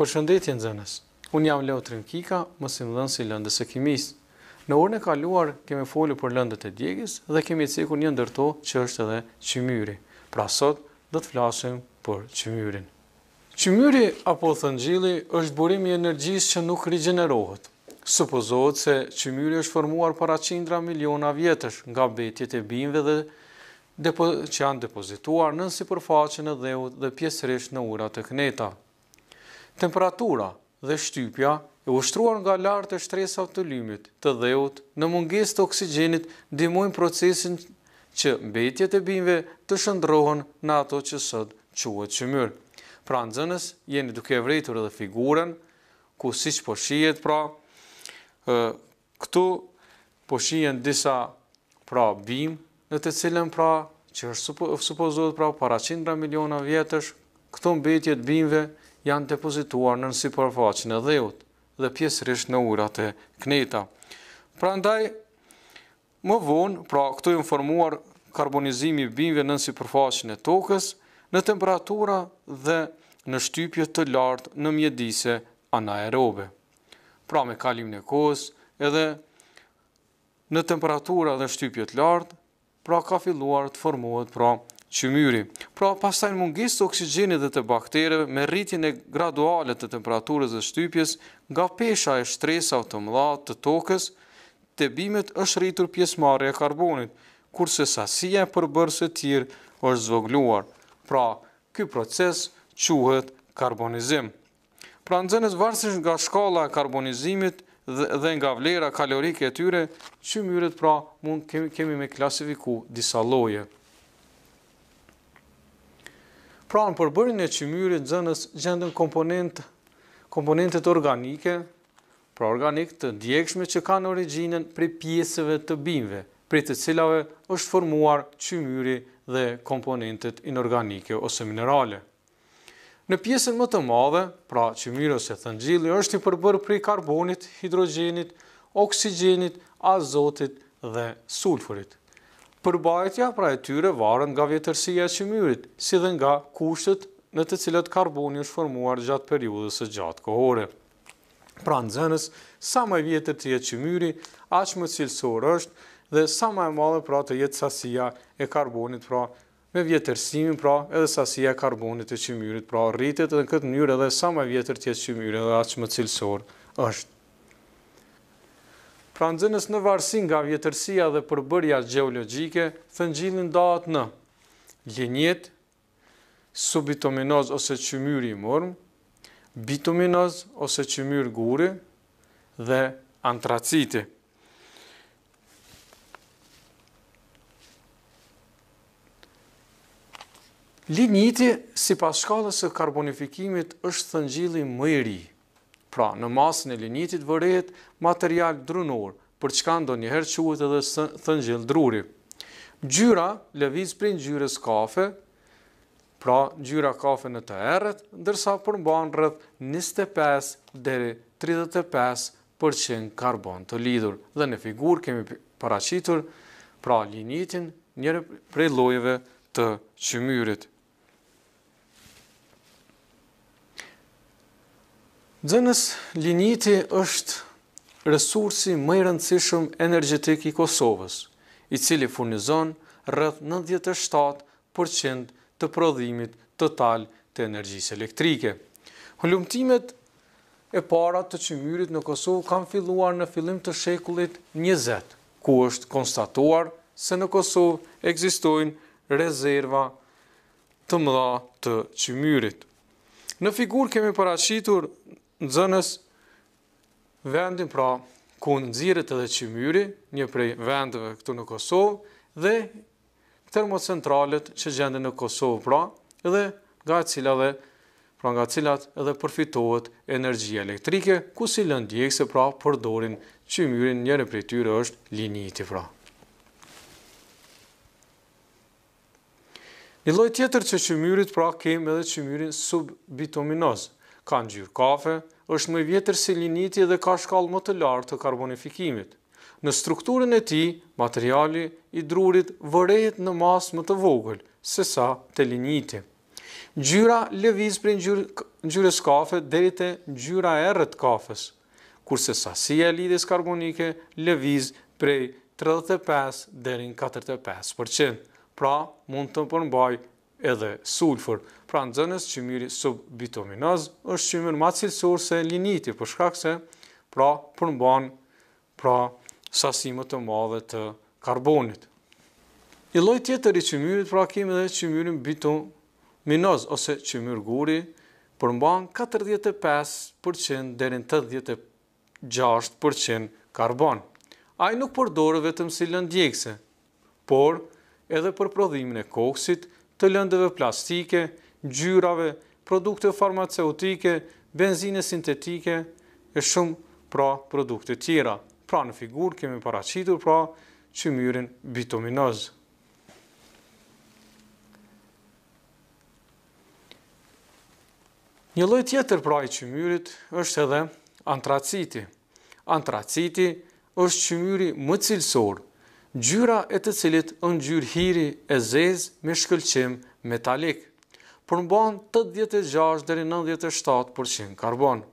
Përshëndetje nxënës. Unë jam Leotrim Kika, mësimdhënës i lëndës së kimisë. Në orën e kaluar kemi folur për lëndët e djegies dhe kemi cekur një ndër to që është edhe qymyri. Pra sot do të flasim për qymyrin. Qymyri apo thëngjilli është burim i energjisë që nuk rigjenerohet. Supozohet se qymyri është formuar para qindra miliona vjetësh nga mbetjet e bimëve dhe depo që janë depozituar nën sipërfaqen e dheut dhe pjesërisht në ujëra e këneta. Temperatura dhe shtypja, e ushtruar nga lart e shtresave të lymit, të dheut, në mungesë të oksigjenit ndihmojnë procesin që mbetjet e bimëve të shëndrrohen në atë që sot quhet qymyr. Pra nxënës, jeni duke e vërejtur edhe figurën, ku siç po shihet pra, Këtu po shihen disa pra bimë në të cilën pra që është supozohet pra para qindra miliona vjetësh këto mbetje të bimëve janë depozituar nën sipërfaqen e dheut dhe pjesërisht në ujëra e këneta. Prandaj më vonë, pra këtu janë formuar karbonizimi i bimëve nën sipërfaqen e tokës në temperatura dhe në shtypje të lartë në mjedise anaerobe. Pra me kalimin e kohës edhe në temperatura dhe shtypje të lartë, pra ka filluar të formohet pra qymyri. Pra pastaj në mungesë të oksigjenit dhe të baktereve me rritjen e graduale të temperaturës dhe shtypjes nga pesha e shtresave të mëdha të tokës, te bimët është rritur pjesëmarrja e karbonit, kurse sasia e përbërësve tjerë është zvogluar. Pra, ky proces quhet karbonizim. Pra nxënës varësisht nga shkalla e karbonizimit dhe nga vlera kalorike e tyre, qymyret pra mund kemi me klasifiku disa lloje. Pra në përbërjen e qymyrit nxënës gjenden komponent komponentet organike, pra organik të djegshme që kanë origjinën prej pjesëve të bimëve, prej të cilave është formuar qymyri dhe komponentet inorganike ose minerale. Në pjesën më të madhe, pra qymyri ose thëngjilli është i përbërë prej karbonit, hidrogjenit, oksigjenit, azotit dhe sulfurit. Përmbajtja pra e tyre varet nga vjetërsia e qymyrit, si dhe nga kushtet në të cilat karboni është formuar gjatë periudhës së gjatë kohore. Pra nxënës, sa më i vjetër të jetë qymyri, aq më cilësor është dhe sa më e madhe pra të jetë sasia e karbonit pra Me vjetërsimin pra edhe sasia e karbonit të qymyrit pra rritet dhe në këtë mënyrë edhe sa më e vjetër të jetë qymyri edhe aq më cilësor është. Pra nxënës në varësi nga vjetërsia dhe përbërja gjeologjike thëngjilli ndahet në linjit, subituminoz ose qymyri i murmë, bituminoz ose qymyr guri dhe antraciti. Linjiti, sipas shkallës së karbonifikimit, është thëngjilli më i ri. Pra, në masën e linjitit vërehet material drunor, për çka ndonjëherë quhet edhe thëngjill druri. Ngjyra lëviz prej ngjyrës kafe, Pra, ngjyra kafe në të errët, ndërsa përmban rreth njëzet e pesë deri tridhjetë e pesë për qind karbon të lidhur dhe në figurë kemi paraqitur pra linjitin, njërin prej llojeve të qymyrit. Nxënës, linjiti është resursi më i rëndësishëm energjetik i Kosovës, i cili furnizon rreth nëntëdhjetë e shtatë për qind të prodhimit total të energjisë elektrike. Hulumtimet e para të qymyrit në Kosovë kanë filluar në fillim të shekullit njëzet, ku është konstatuar se në Kosovë ekzistojnë rezerva të mëdha të qymyrit. Në figurë kemi paraqitur nxënës vendin pra ku nxirret edhe qymyri, një prej vendeve këtu në Kosovë dhe termocentralet që gjenden në Kosovë, pra edhe nga cila dhe pra nga cilat edhe përfitohet energjia elektrike, ku si lëndë djegëse pra përdorin qymyrin njëri prej tyre është linjiti pra. Një lloj tjetër që qymyrit pra kemë edhe qymyrin subbituminoz, ka ngjyrë kafe, është më i vjetër se linjiti dhe ka shkallë më të lartë të karbonifikimit. Në strukturën e tij, materiali i drurit vërehet në masë më të vogël se sa te linjiti. Ngjyra lëviz prej ngjyrës kafe deri te ngjyra e errët të kafes, kurse sasia e lidhjes karbonike lëviz prej tridhjetë e pesë deri në katërdhjetë e pesë për qind, pra mund të përmbajë edhe sulfur, pra nxënës qymyri sub-bituminoz, është qymyr ma cilësor se linjiti për shkak se pra përmban pra sasi më të madhe të karbonit. Një lloj tjetër i qymyrit pra kemi edhe qymyrin bituminoz ose qymyr guri, përmban katërdhjetë e pesë për qind deri në tetëdhjetë e gjashtë për qind karbon. Ai nuk përdoret vetëm si lëndë djegëse, por edhe për prodhimin e koksit, të lëndëve plastike, ngjyrave, produkte farmaceutike, benzine sintetike e shumë pra produkte tjera. Pra në figurë kemi paraqitur pra qymyrin bituminoz. Një lloj tjetër pra i qymyrit është edhe antraciti. Antraciti është qymyri më cilësor, ngjyra e të cilit ngjyrë hiri e zezë me shkëlqim metalik. Përmban tetëdhjetë e gjashtë deri nëntëdhjetë e shtatë për qind karbon.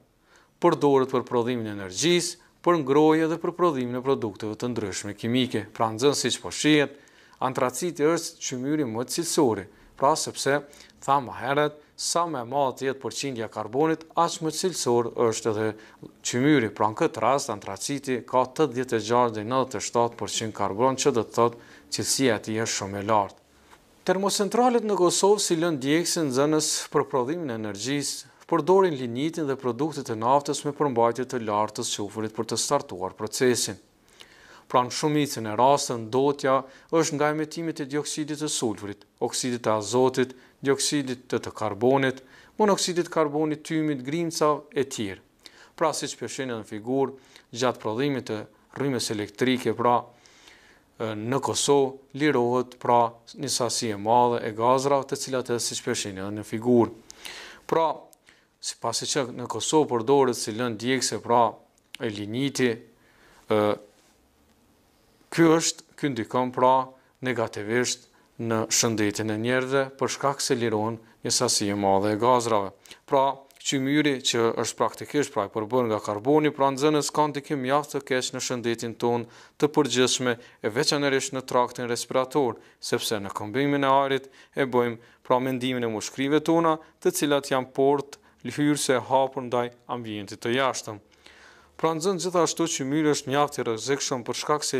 Përdoret për prodhimin e energjisë, për ngrohje dhe për prodhimin e produkteve të ndryshme kimike. Pra nxënës siç po shihet, antraciti është qymyri më cilësori, pra sepse thamë më herët, sa më e madhe të jetë përqindja e karbonit, aq më cilësor është edhe qymyri. Pra në këtë rast antraciti ka tetëdhjetë e gjashtë deri nëntëdhjetë e shtatë përqind karbon që do të thotë cilësia e tij është shumë e lartë. Termocentralet në Kosovë si lëndë djegëse nxënës për prodhimin e energjisë, përdorin linjitin dhe produktet e naftës me përmbajtje të lartë të sulfurit për të startuar procesin. Pra në shumicën e rasteve ndotja është nga emetimet e dioksidit të sulfurit, oksidit të azotit, dioksidit të të karbonit, monoksidit të karbonit, tymit, grimcave etj. Pra siç po e shihni edhe në figurë, gjatë prodhimit të rrymës elektrike pra, Në Kosovë lirohet pra një sasi e madhe e gazrave të cilat edhe siç po e shihni në figurë. Pra, si pasi që në Kosovë përdoret si lëndë djegëse pra linjiti, ë, ky është, ky ndikon pra negativisht në shëndetin e njerëzve për shkak se lirohen një sasi e madhe e gazrave. Pra, qymyri që është praktikisht pra i përbërë nga karboni pra nxënës ka ndikim mjaft të keq në shëndetin tonë të përgjithshëm e veçanërisht në traktin respirator sepse ne këmbimin e ajrit e bëjmë pra me ndihmën e mushkrive tona të cilat janë portë hyrëse e hapur ndaj ambientit të jashtëm. Pra nxënës gjithashtu qymyri është mjaft i rrezikshëm për shkak se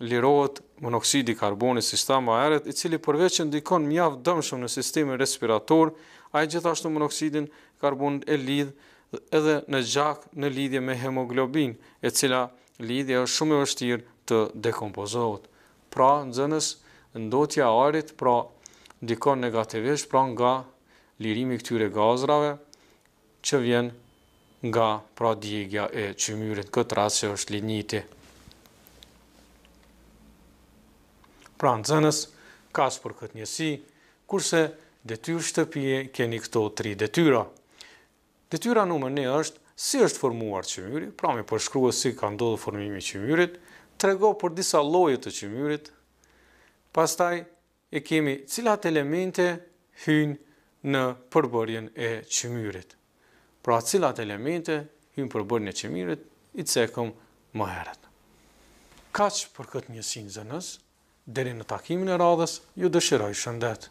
lirohet monoksidi i karbonit siç thamë më herët, i cili përveç që ndikon mjaft dëmshëm në sistemin respirator, ai gjithashtu monoksidin e karbonit e lidh edhe në gjak në lidhje me hemoglobinë, e cila lidhje është shumë më e vështirë të dekompozohet. Pra, nxënës, ndotja e ajrit, pra, ndikon negativisht, pra nga lirimi i këtyre gazrave, që vjen nga pra djegia e qymyrit këtë rast që është ligniti. Pra nxënës, kaq për këtë njësi, kurse detyrë shtëpie keni këto tri detyra. Detyra numër një është si është formuar qymyri, pra me përshkru si ka ndodhë formimi i qymyrit, trego për disa lloje të qymyrit, pastaj E kemi cilat elemente hyjnë në përbërjen e qymyrit. Pra cilat elemente hyjnë në përbërjen e qymyrit i cekëm më herët. Kaq për këtë njësi nxënës, deri në takimin e radhës ju dëshiroj shëndet.